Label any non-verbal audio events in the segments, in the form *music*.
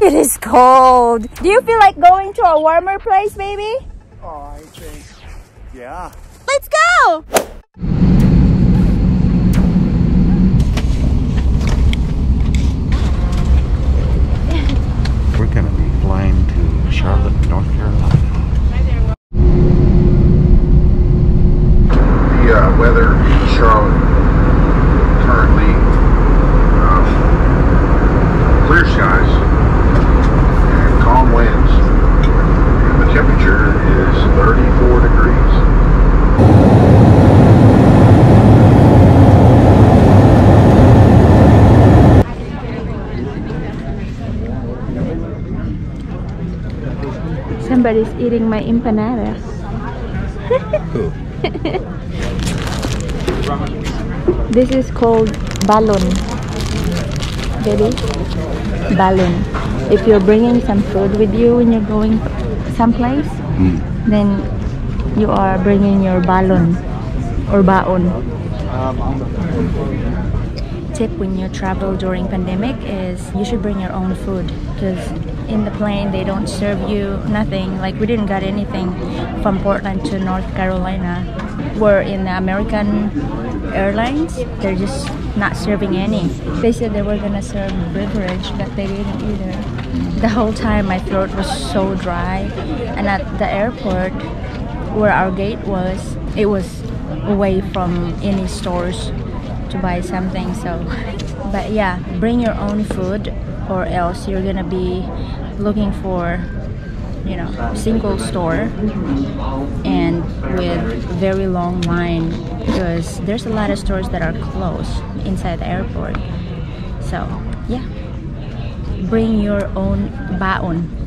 It is cold. Do you feel like going to a warmer place, baby? Oh, I think, yeah. Let's go! We're gonna be flying to Charlotte, North Carolina. The uh, weather in Charlotte currently uh, clear skies and calm winds. And the temperature is 34 degrees. Somebody's eating my empanadas. Who? *laughs* This is called balloon. Baby, balloon. If you're bringing some food with you when you're going someplace, Mm. then you are bringing your balloon or baon. Tip when you travel during pandemic is you should bring your own food because in the plane they don't serve you nothing. Like we didn't get anything from Portland to North Carolina. We're in the American Airlines. They're just not serving any. They said they were gonna serve beverage, but they didn't either. The whole time my throat was so dry, and at the airport where our gate was, it was away from any stores to buy something. So, *laughs* but yeah, bring your own food, or else you're gonna be looking for, you know, single store and with very long line because there's a lot of stores that are closed inside the airport. So, yeah, bring your own baon.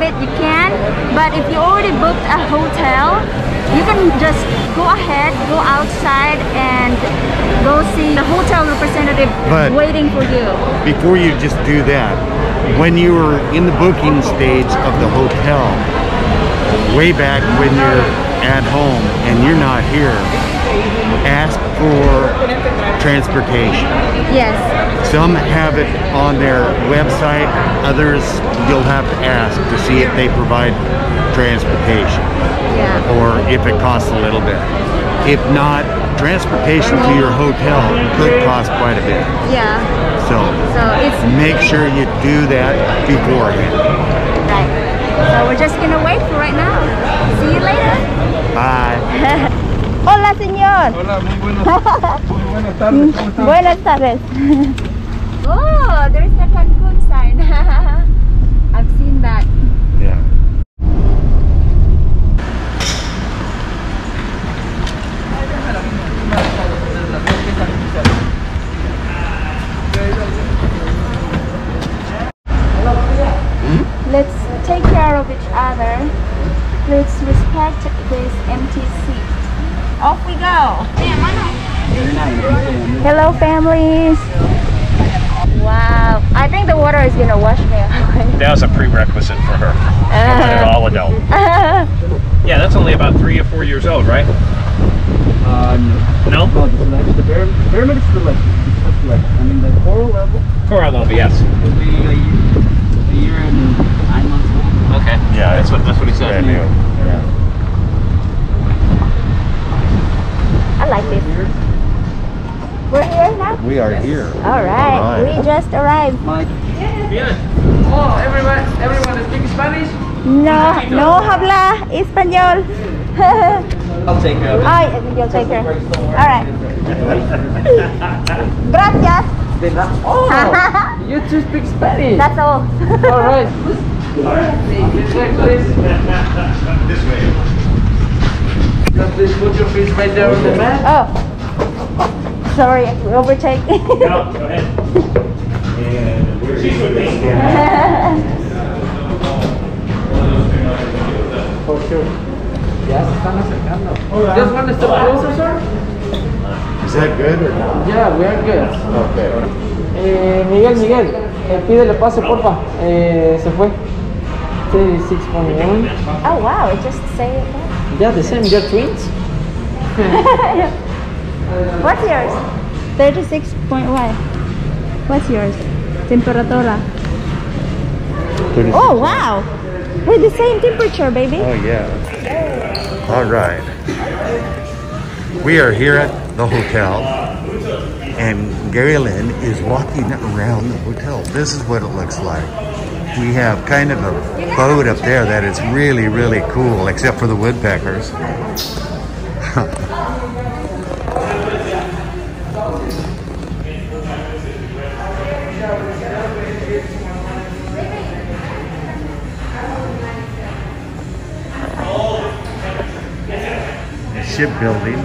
Grab it, you can. But if you already booked a hotel, you can just go ahead, go outside, and go see the hotel representative But- waiting for you. Before you just do that, when you were in the booking stage of the hotel, way back when you're at home and you're not here, ask for transportation. Yes. Some have it on their website, others you'll have to ask to see if they provide transportation Yeah. or if it costs a little bit. If not, transportation to your hotel could cost quite a bit. Yeah. So So it's make sure you do that beforehand. right. So we're just gonna wait for right now. See you later. Bye. *laughs* Hola, señor. Hola, muy buenas, muy buenas tardes. *laughs* ¿Cómo están? Buenas tardes. *laughs* oh, there's the Cancun sign. *laughs* I've seen that. Yeah. Let's take care of each other. Let's respect this empty seat. Off we go. Hello, families. Wow. I think the water is gonna wash me away. *laughs* That was a prerequisite for her. They're all adult. *laughs* Yeah, that's only about three or four years old, right? Uh, no. No? Oh, the selection. The pyramid, pyramid is selection. It's a selection. I mean, the coral level Coral level, yes. will be a year, a year and nine months old. Okay. Yeah, that's what that's what he said. Brand new. I like this. We're here now? We are here. All right. All right. We just arrived. Mike. Oh, everyone, everyone speaks Spanish? No, no habla español. *laughs* I'll take care of you'll take care. All right. Gracias. Then that- Oh, *laughs* you two speak Spanish. That's all. All right. *laughs* This way, please. This way. Please put your feet right there on the mat. Oh, sorry, overtake. No, go ahead. She's with me. For sure. Ya se están acercando. Just one step closer, sir. Is that good or not? Yeah, we are good. Okay. Eh, Miguel, Miguel, eh, pídele pase, porfa. Eh, se fue. 36.1. oh wow, it just say it there. Yeah, the same. You're twins? *laughs* What's yours? 36.1. What's yours? Temperatura. Oh wow! We're the same temperature, baby. Oh yeah. All right. We are here at the hotel, and Gary Lynn is walking around the hotel. This is what it looks like. We have kind of a boat up there that is really, really cool, except for the woodpeckers. *laughs* Shipbuilding.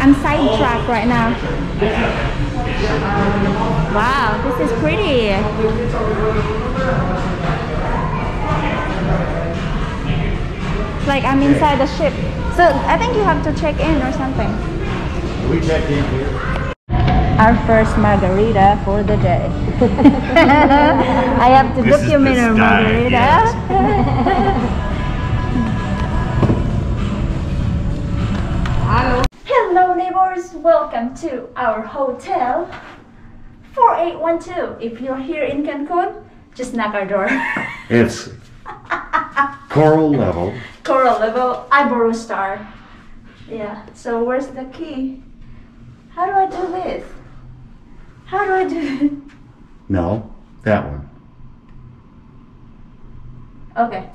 I'm sidetracked right now. Wow, this is pretty. Like I'm inside the ship. So I think you have to check in or something. We check in here. Our first margarita for the day. *laughs* I have to This document our margarita. Hello neighbors, welcome to our hotel 4812. If you're here in Cancun, just knock our door. *laughs* It's coral level. Coral level, Iberostar. Yeah, so where's the key? How do I do this? How do I do it? No, that one. Okay.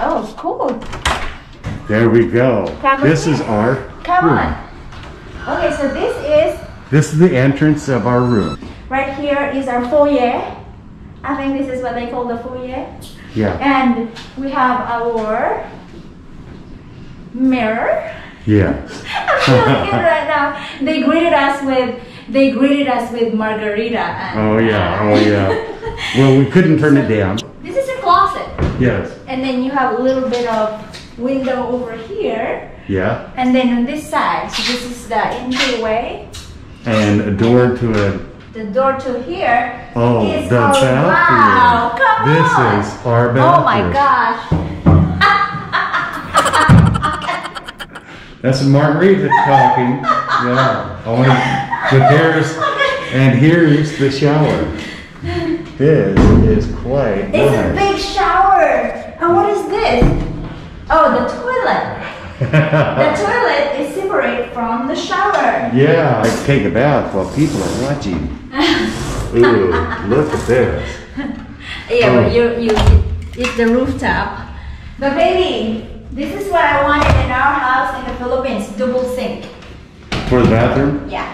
Oh, it's cool. There we go. This is our Come room. on. Okay, so this is This is the entrance of our room. right here is our foyer. I think this is what they call the foyer. Yeah. And we have our mirror. Yes. I'm right now. They greeted us with they greeted us with margarita. And, Oh yeah. Oh yeah. Well, we couldn't turn it down. This is a closet, Yes. and then you have a little bit of window over here, Yeah. and then on this side. So this is the entryway. And a door to a. The door to here Oh, is the. Wow, come This on. is our Oh my gosh. That's a margarita talking. Yeah. I want to. But there's and here's the shower. This is quite It's a big shower. And what is this? Oh, the toilet. The *laughs* toilet is separate from the shower. Yeah, I take a bath while people are watching. *laughs* Ooh, look at this. Yeah, Oh. but you you it's the rooftop. But baby, this is what I wanted in our house in the Philippines, double sink. For the bathroom? Yeah,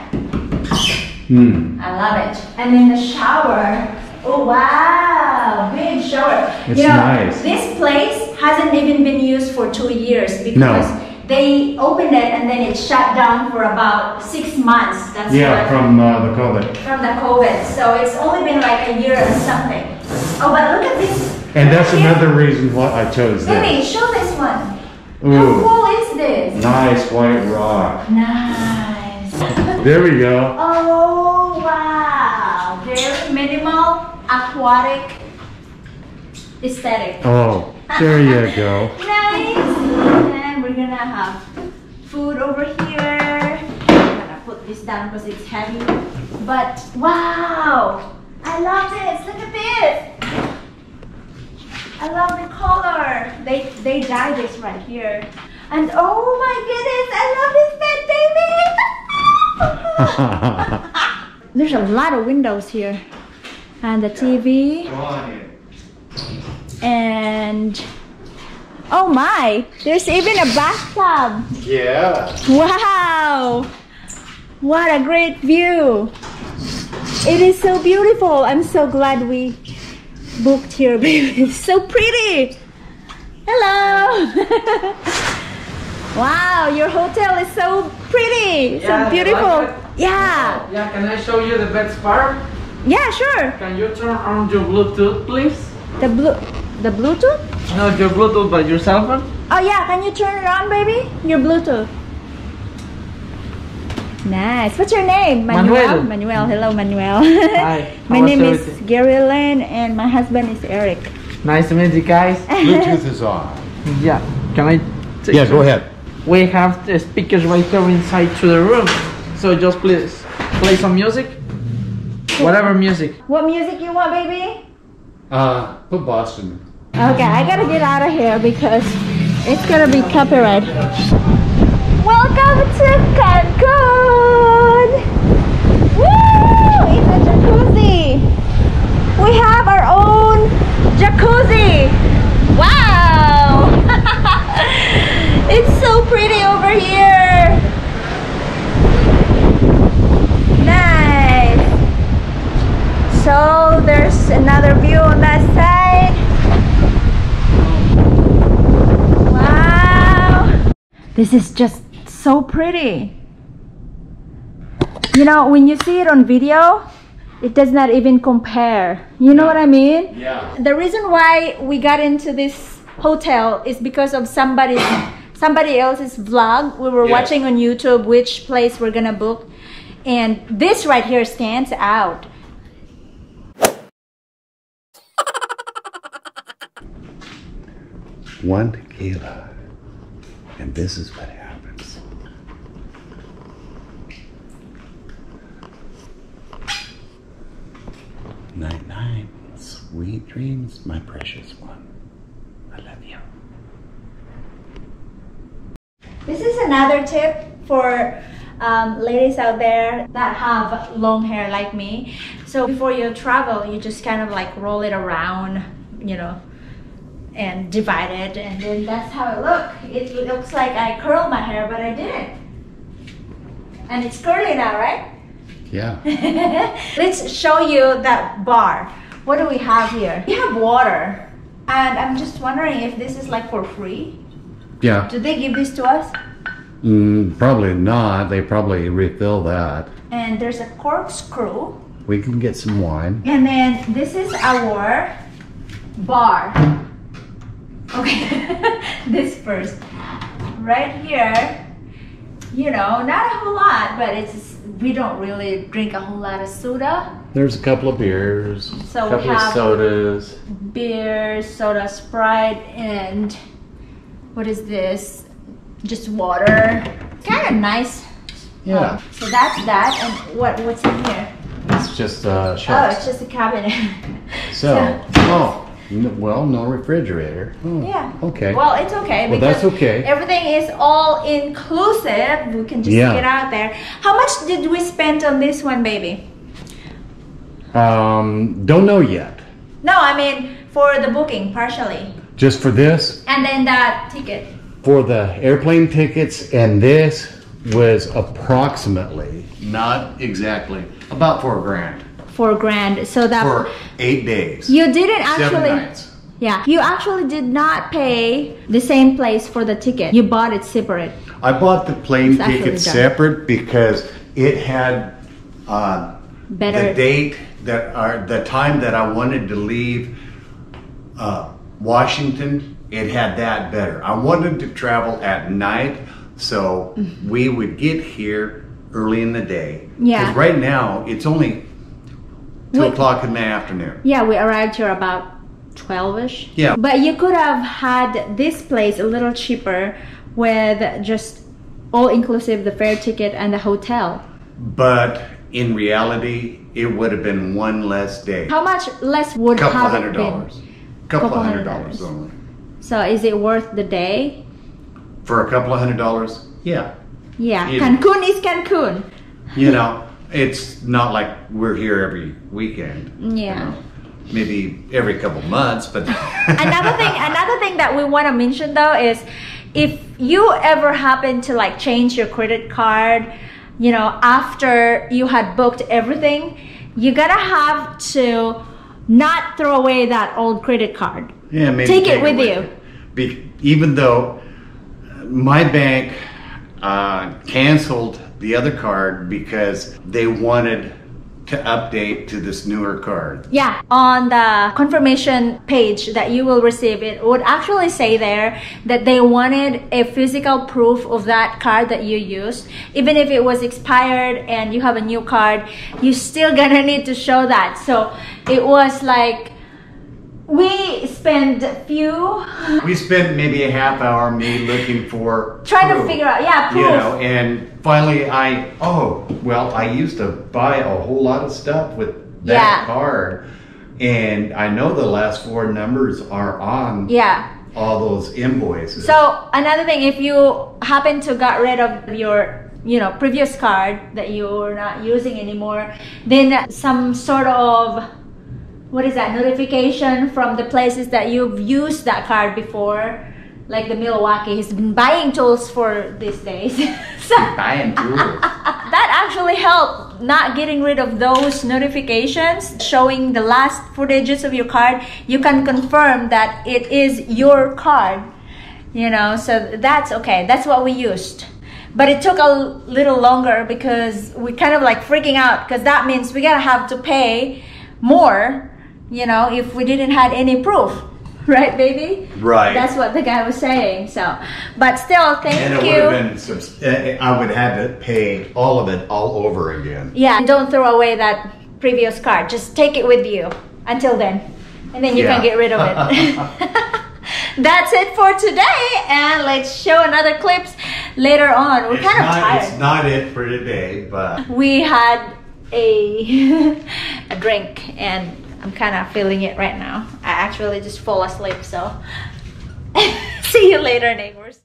Hmm. I love it. And then the shower. Oh wow, big shower. It's you know, nice. This place hasn't even been used for two years because they opened it and then it shut down for about six months. That's Yeah, from uh, the COVID. from the COVID. So it's only been like a year or something. Oh, but look at this. And that's Here- another reason why I chose Baby, this. show this one. How Ooh, cool is this? nice white rock. Nice. *laughs* There we go. oh wow. Very minimal aquatic aesthetic. Oh, *laughs* there you go. Nice. And we're gonna have food over here. I'm gonna put this down because it's heavy. But wow, I love this. Look at this. I love the color. They they dye this right here. And oh my goodness, I love this bed, baby. *laughs* There's a lot of windows here. And the TV. And oh my, there's even a bathtub. yeah. Wow! What a great view! It is so beautiful. I'm so glad we booked here, baby. *laughs* It's so pretty. Hello. *laughs* wow, your hotel is so pretty. Yeah, so beautiful. yeah. Yeah, can I show you the best part? Yeah, sure. Can you turn on your Bluetooth, please? The blue the Bluetooth? No, your Bluetooth but your cell phone. Oh yeah, can you turn it on, baby? Your Bluetooth. Nice. What's your name? Manuel. Manuel. Hello, Manuel. Hi. *laughs* my name is everything? Gary Lynn, and my husband is Eric. Nice to meet you guys. *laughs* Bluetooth is on. Yeah. Can I? take Yeah, go some? ahead. We have the speakers right here inside to the room. So just please play some music. Whatever music. What music you want, baby? Uh, put Boston. Okay, I gotta get out of here because it's gonna be copyright. Welcome to Cancun! Woo! It's a jacuzzi! We have our own jacuzzi! Wow! *laughs* it's so pretty over here! Nice! So there's another view on that side. Wow! This is just so pretty. You know, when you see it on video, it does not even compare. You know what I mean? Yeah. The reason why we got into this hotel is because of somebody's somebody else's vlog we were Yes. watching on YouTube which place we're gonna book and this right here stands out. One tequila. And this is what happens. Night night. Sweet dreams, my precious one. I love you. This is another tip for um, ladies out there that have long hair like me. So before you travel, you just kind of like roll it around, you know, and divide it, and then that's how it look. It looks like I curled my hair, but I didn't. And it's curly now, right? Yeah. *laughs* Let's show you that bar. What do we have here? We have water. And I'm just wondering if this is like for free. Yeah. Do they give this to us? Mm, probably not. They probably refill that. And there's a corkscrew. We can get some wine. And then this is our bar. Okay, *laughs* this first. Right here, you know, not a whole lot, but it's we don't really drink a whole lot of soda. There's a couple of beers, So we couple of sodas. Beer, soda, Sprite, and what is this? Just water. Kind of nice. Yeah. Um, so that's that. And what what's in here? It's just uh, Oh, it's just a cabinet. *laughs* so, oh, n- well, no refrigerator. Oh, Yeah. Okay. Well, it's okay. Well, that's okay. Everything is all inclusive. We can just Yeah. get out there. How much did we spend on this one, baby? Um, don't know yet. No, I mean for the booking partially, Just for this, and then that ticket. for the airplane tickets, and this was approximately, not exactly, about four grand Four grand. So that for eight days, you didn't actually. seven actually. nights. Yeah, you actually did not pay the same place for the ticket. You bought it separate. I bought the plane It's ticket separate because it had uh, Better. the date that are the time that I wanted to leave uh, Washington. It had that better. I wanted to travel at night, so we would get here early in the day. Yeah. right now it's only two We- o'clock in the afternoon. Yeah, we arrived here about 12ish. Yeah. But you could have had this place a little cheaper with just all inclusive the fare ticket and the hotel. But in reality, it would have been one less day. How much less would it couple have hundred been? dollars. Couple, Couple hundred hundred dollars only. So is it worth the day? For a couple of hundred dollars, yeah. Yeah, Yeah. Cancun is Cancun. You know, it's not like we're here every weekend. you Yeah. know. Maybe every couple months, but *laughs* another thing another thing that we want to mention though is if you ever happen to like change your credit card you know after you had booked everything you gotta have to not throw away that old credit card. Yeah, maybe Take it with you. Be, even though my bank uh, canceled the other card because they wanted to update to this newer card. Yeah, on the confirmation page that you will receive, it would actually say there that they wanted a physical proof of that card that you used. Even if it was expired and you have a new card, you still gonna *laughs* need to show that. So it was like we spend a few We spent maybe a half hour me looking for trying to figure out, yeah, proof. You know, and finally I oh well I used to buy a whole lot of stuff with that Yeah. card, and I know the last four numbers are on yeah. all those invoices. So another thing, if you happen to got rid of your you know previous card that you're not using anymore, then some sort of what is that? Notification from the places that you've used that card before, like the Milwaukee, he's been buying tools for these days. *laughs* so buying tools. *laughs* that actually helped not getting rid of those notifications showing the last footages of your card. You can confirm that it is your card you know so that's okay. That's what we used. But it took a little longer because we kind of like freaking out because that means we gotta have to pay more you know if we didn't had any proof *laughs* right baby Right. that's what the guy was saying so but still thank And it you would have been, subs- uh, I would have to pay all of it all over again. Yeah, and don't throw away that previous card. Just take it with you until then. And then you can get rid of it. *laughs* *laughs* That's it for today. And let's show another clips later on. We're It's kind of not, tired. it's not it for today, but we had a a drink and I'm kind of feeling it right now. I actually just fall asleep, so *laughs* see you later neighbors.